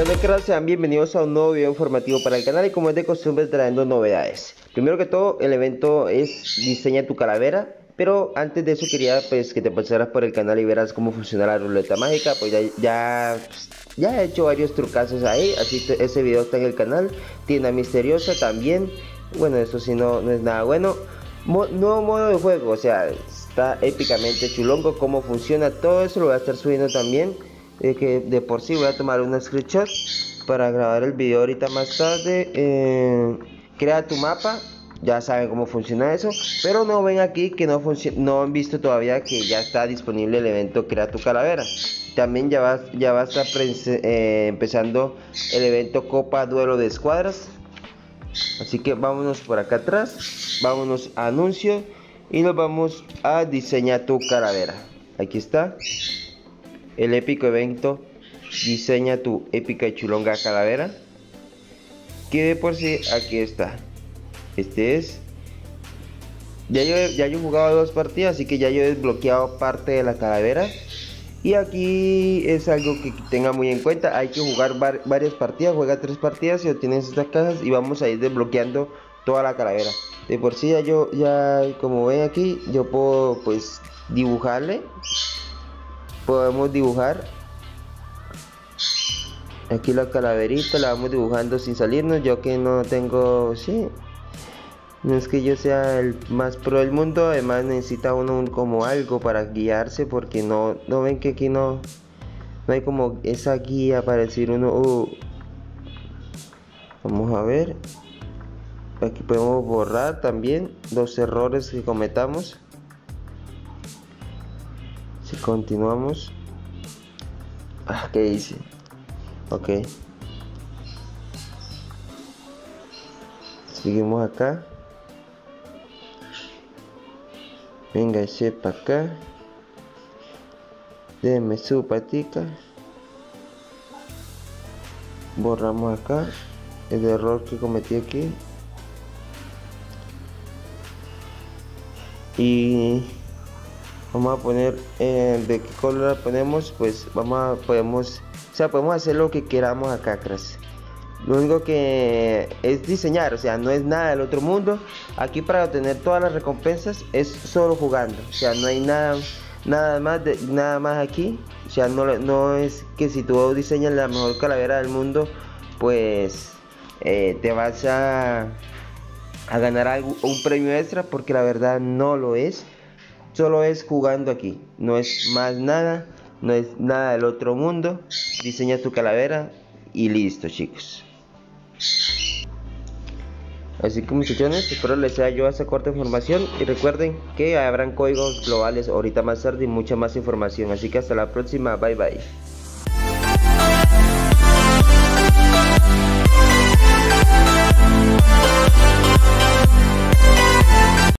que sean bienvenidos a un nuevo video informativo para el canal y como es de costumbre trayendo novedades. Primero que todo, el evento es diseña tu calavera, pero antes de eso quería pues que te pasaras por el canal y verás cómo funciona la ruleta mágica, pues ya, ya, he hecho varios trucazos ahí, así que ese video está en el canal. Tienda misteriosa también, bueno eso sí no, no es nada bueno. nuevo modo de juego, o sea, está épicamente chulongo, cómo funciona, todo eso lo voy a estar subiendo también que de por sí voy a tomar una screenshot para grabar el video ahorita más tarde. Eh, crea tu mapa ya saben cómo funciona eso. Pero no ven aquí que no no han visto todavía que ya está disponible el evento crea tu calavera. También ya va, ya va a estar eh, empezando el evento copa duelo de escuadras. Así que vámonos por acá atrás vámonos a anuncio y nos vamos a diseñar tu calavera. Aquí está el épico evento diseña tu épica y chulonga calavera que de por sí aquí está. Este es ya yo, ya yo he jugado dos partidas así que ya yo he desbloqueado parte de la calavera. Y aquí es algo que tenga muy en cuenta hay que jugar varias partidas juega tres partidas y obtienes estas cajas y vamos a ir desbloqueando toda la calavera. De por sí ya yo ya como ven aquí yo puedo pues dibujarle podemos dibujar. Aquí la calaverita la vamos dibujando sin salirnos yo que no tengo sí. No es que yo sea el más pro del mundo además necesita uno como algo para guiarse porque no no ven que aquí no no hay como esa guía para decir uno uh, vamos a ver aquí podemos borrar también los errores que cometamos si continuamos. Ah, ¿qué dice? ok. Seguimos acá. Venga para acá. Déjeme su patica. Borramos acá el error que cometí aquí. Y vamos a poner eh, de qué color ponemos pues vamos a podemos o sea podemos hacer lo que queramos acá cras lo único que es diseñar o sea no es nada del otro mundo. Aquí para obtener todas las recompensas es solo jugando o sea no hay nada nada más nada más aquí. O sea no, no es que si tú diseñas la mejor calavera del mundo pues eh, te vas a a ganar algo, un premio extra porque la verdad no lo es Solo es jugando aquí, no es más nada, no es nada del otro mundo. Diseña tu calavera y listo, chicos. Así que muchachones, espero les haya ayudado esta corta información y recuerden que habrán códigos globales ahorita más tarde y mucha más información. Así que hasta la próxima, bye bye.